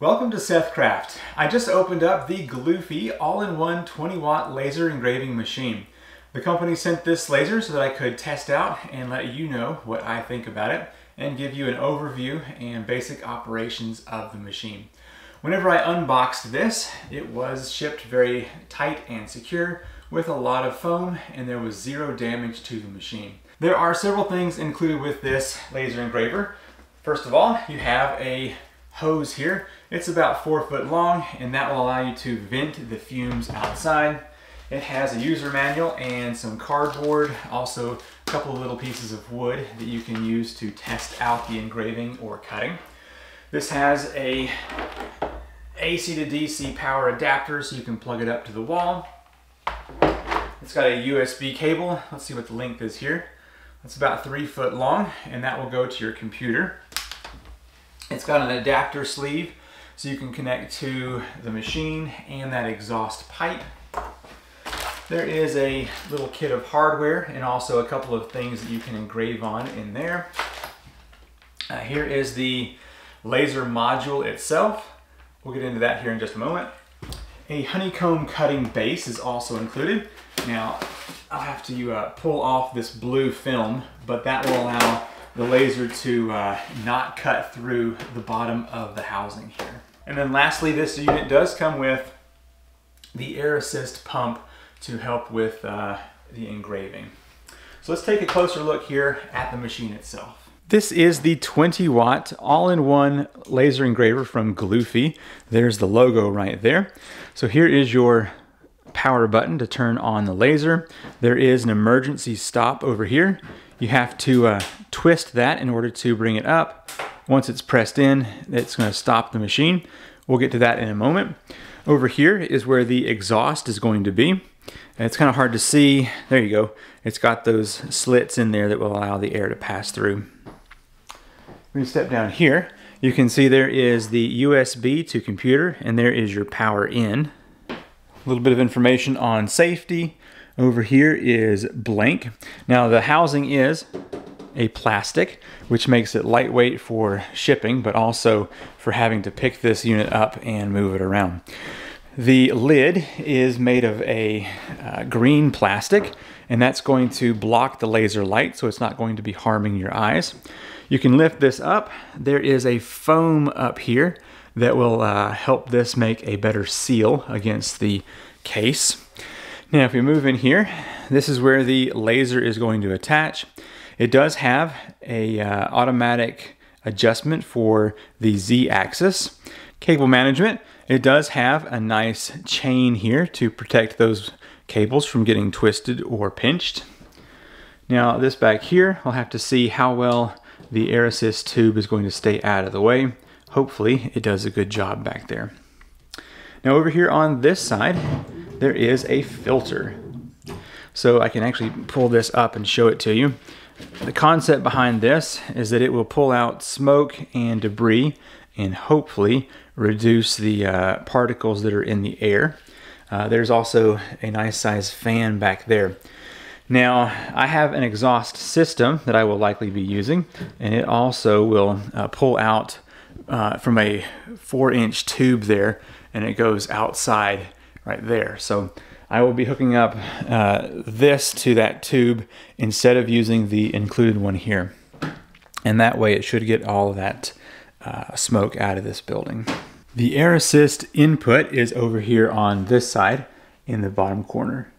Welcome to Seth Craft. I just opened up the Gluwphy all-in-one 20 watt laser engraving machine. The company sent this laser so that I could test out and let you know what I think about it and give you an overview and basic operations of the machine. Whenever I unboxed this, it was shipped very tight and secure with a lot of foam and there was zero damage to the machine. There are several things included with this laser engraver. First of all, you have a hose here. It's about four foot long and that will allow you to vent the fumes outside. It has a user manual and some cardboard, also a couple of little pieces of wood that you can use to test out the engraving or cutting. This has a AC to DC power adapter so you can plug it up to the wall. It's got a USB cable. Let's see what the length is here. It's about three foot long and that will go to your computer. It's got an adapter sleeve so you can connect to the machine and that exhaust pipe. There is a little kit of hardware and also a couple of things that you can engrave on in there. Uh, here is the laser module itself. We'll get into that here in just a moment. A honeycomb cutting base is also included. Now, I'll have to uh, pull off this blue film, but that will allow the laser to uh, not cut through the bottom of the housing here. And then lastly, this unit does come with the air assist pump to help with uh, the engraving. So let's take a closer look here at the machine itself. This is the 20 watt all-in-one laser engraver from Gluwphy. There's the logo right there. So here is your power button to turn on the laser. There is an emergency stop over here. You have to uh, twist that in order to bring it up. Once it's pressed in, it's going to stop the machine. We'll get to that in a moment. Over here is where the exhaust is going to be. And it's kind of hard to see. There you go. It's got those slits in there that will allow the air to pass through. You step down here, you can see there is the USB to computer and there is your power in. A little bit of information on safety. Over here is blank. Now the housing is a plastic, which makes it lightweight for shipping, but also for having to pick this unit up and move it around. The lid is made of a uh, green plastic, and that's going to block the laser light, so it's not going to be harming your eyes. You can lift this up. There is a foam up here that will uh, help this make a better seal against the case. Now, if we move in here, this is where the laser is going to attach. It does have a uh, automatic adjustment for the Z-axis. Cable management, it does have a nice chain here to protect those cables from getting twisted or pinched. Now this back here, I'll have to see how well the air assist tube is going to stay out of the way. Hopefully it does a good job back there. Now over here on this side, there is a filter. So I can actually pull this up and show it to you. The concept behind this is that it will pull out smoke and debris and hopefully reduce the uh, particles that are in the air. Uh, there's also a nice size fan back there. Now, I have an exhaust system that I will likely be using, and it also will uh, pull out uh, from a four inch tube there, and it goes outside right there. So I will be hooking up uh, this to that tube instead of using the included one here. And that way it should get all of that uh, smoke out of this building. The air assist input is over here on this side in the bottom corner.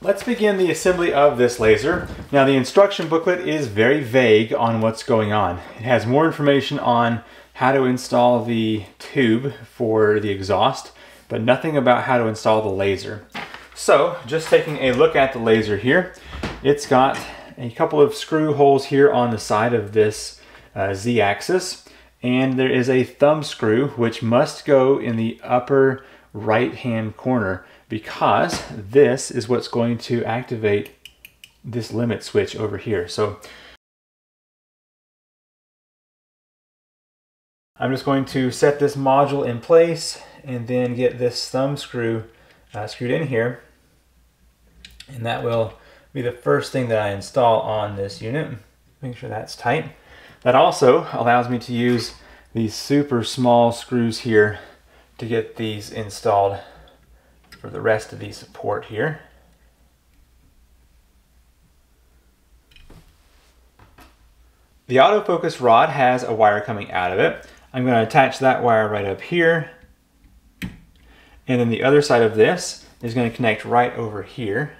Let's begin the assembly of this laser. Now the instruction booklet is very vague on what's going on. It has more information on how to install the tube for the exhaust, but nothing about how to install the laser. So just taking a look at the laser here, it's got a couple of screw holes here on the side of this uh, Z-axis and there is a thumb screw which must go in the upper right hand corner because this is what's going to activate this limit switch over here. So I'm just going to set this module in place and then get this thumb screw uh, screwed in here. And that will be the first thing that I install on this unit. Make sure that's tight. That also allows me to use these super small screws here to get these installed for the rest of the support here. The autofocus rod has a wire coming out of it. I'm going to attach that wire right up here. And then the other side of this is going to connect right over here.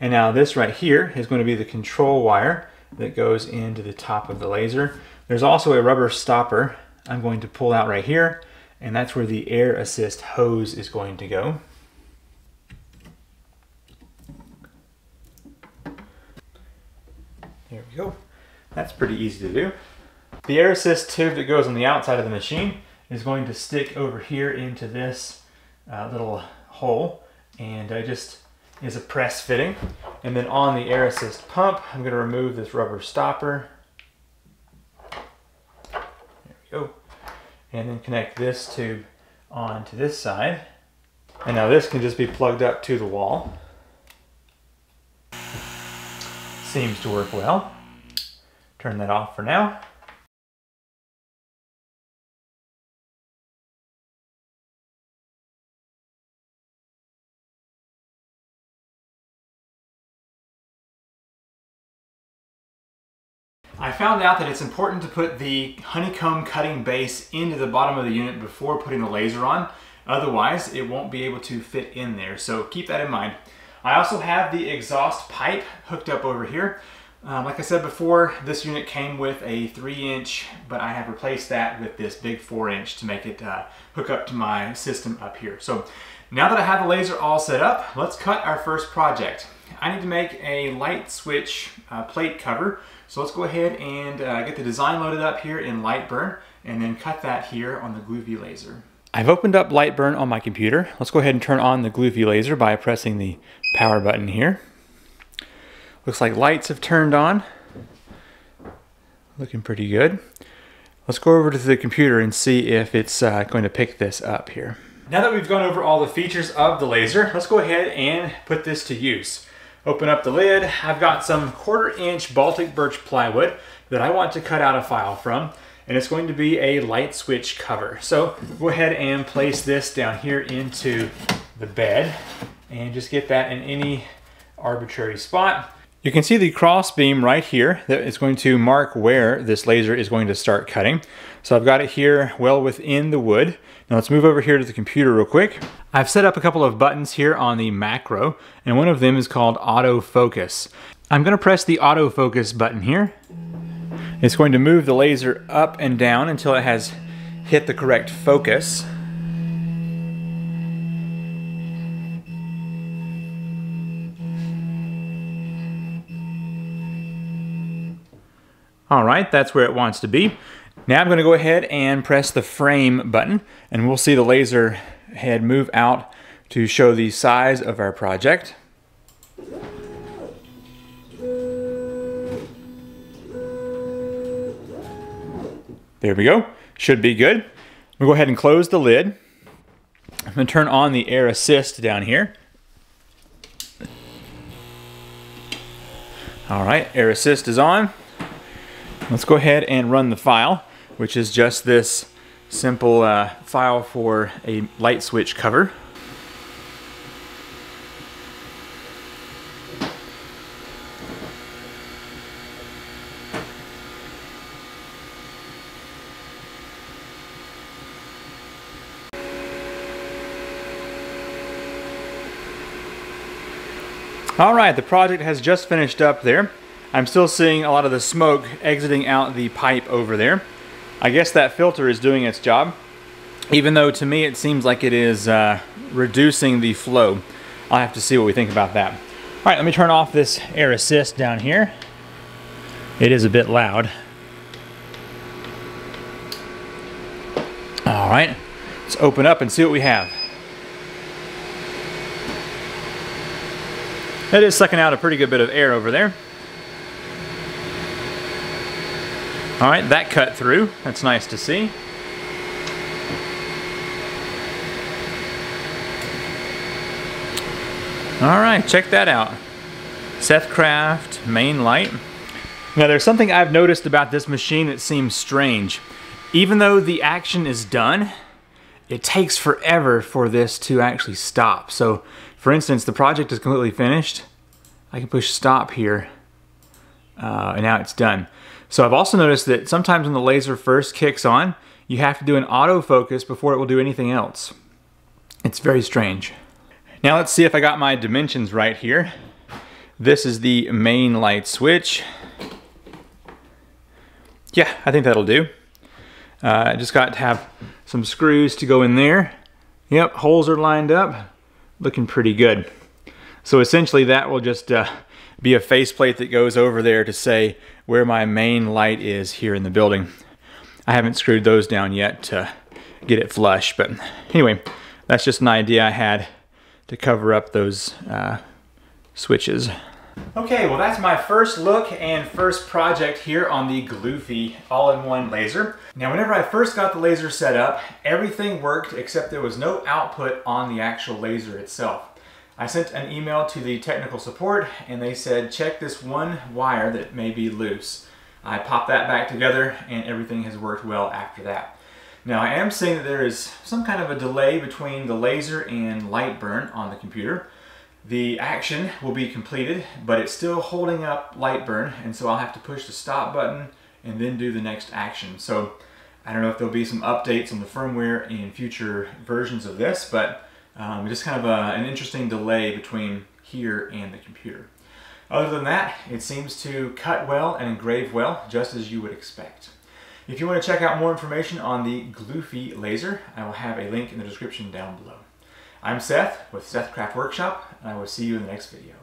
And now this right here is going to be the control wire that goes into the top of the laser. There's also a rubber stopper I'm going to pull out right here, and that's where the air assist hose is going to go. There we go. That's pretty easy to do. The air assist tube that goes on the outside of the machine is going to stick over here into this uh, little hole and I just is a press fitting. And then on the air assist pump, I'm going to remove this rubber stopper. There we go. And then connect this tube onto this side. And now this can just be plugged up to the wall. Seems to work well. Turn that off for now. I found out that it's important to put the honeycomb cutting base into the bottom of the unit before putting the laser on. Otherwise, it won't be able to fit in there. So keep that in mind. I also have the exhaust pipe hooked up over here. Um, like I said before, this unit came with a three inch, but I have replaced that with this big four inch to make it uh, hook up to my system up here. So now that I have the laser all set up, let's cut our first project. I need to make a light switch uh, plate cover so let's go ahead and uh, get the design loaded up here in Lightburn and then cut that here on the Gluwphy laser. I've opened up Lightburn on my computer. Let's go ahead and turn on the Gluwphy laser by pressing the power button here. Looks like lights have turned on. Looking pretty good. Let's go over to the computer and see if it's uh, going to pick this up here. Now that we've gone over all the features of the laser, let's go ahead and put this to use. Open up the lid. I've got some quarter inch Baltic birch plywood that I want to cut out a file from and it's going to be a light switch cover. So go ahead and place this down here into the bed and just get that in any arbitrary spot. You can see the cross beam right here that is going to mark where this laser is going to start cutting. So I've got it here well within the wood. Now let's move over here to the computer real quick. I've set up a couple of buttons here on the macro, and one of them is called autofocus. I'm gonna press the autofocus button here. It's going to move the laser up and down until it has hit the correct focus. All right, that's where it wants to be. Now I'm going to go ahead and press the frame button and we'll see the laser head move out to show the size of our project. There we go. Should be good. We'll go ahead and close the lid. I'm going to turn on the air assist down here. All right, air assist is on. Let's go ahead and run the file which is just this simple uh, file for a light switch cover. All right, the project has just finished up there. I'm still seeing a lot of the smoke exiting out the pipe over there. I guess that filter is doing its job, even though to me it seems like it is uh, reducing the flow. I'll have to see what we think about that. All right, let me turn off this air assist down here. It is a bit loud. All right, let's open up and see what we have. That is sucking out a pretty good bit of air over there. All right, that cut through. That's nice to see. All right, check that out. Seth Craft main light. Now there's something I've noticed about this machine that seems strange. Even though the action is done, it takes forever for this to actually stop. So for instance, the project is completely finished. I can push stop here uh, and now it's done. So I've also noticed that sometimes when the laser first kicks on, you have to do an autofocus before it will do anything else. It's very strange. Now let's see if I got my dimensions right here. This is the main light switch. Yeah, I think that'll do. Uh, I just got to have some screws to go in there. Yep, holes are lined up, looking pretty good. So essentially that will just uh, be a faceplate that goes over there to say where my main light is here in the building. I haven't screwed those down yet to get it flush, but anyway, that's just an idea I had to cover up those uh, switches. Okay, well that's my first look and first project here on the Gluwphy all-in-one laser. Now whenever I first got the laser set up, everything worked except there was no output on the actual laser itself. I sent an email to the technical support and they said check this one wire that may be loose. I popped that back together and everything has worked well after that. Now I am seeing that there is some kind of a delay between the laser and Lightburn on the computer. The action will be completed, but it's still holding up Lightburn, and so I'll have to push the stop button and then do the next action. So I don't know if there'll be some updates on the firmware in future versions of this, but um, just kind of a, an interesting delay between here and the computer. Other than that, it seems to cut well and engrave well, just as you would expect. If you want to check out more information on the Gluwphy laser, I will have a link in the description down below. I'm Seth with Seth Craft Workshop, and I will see you in the next video.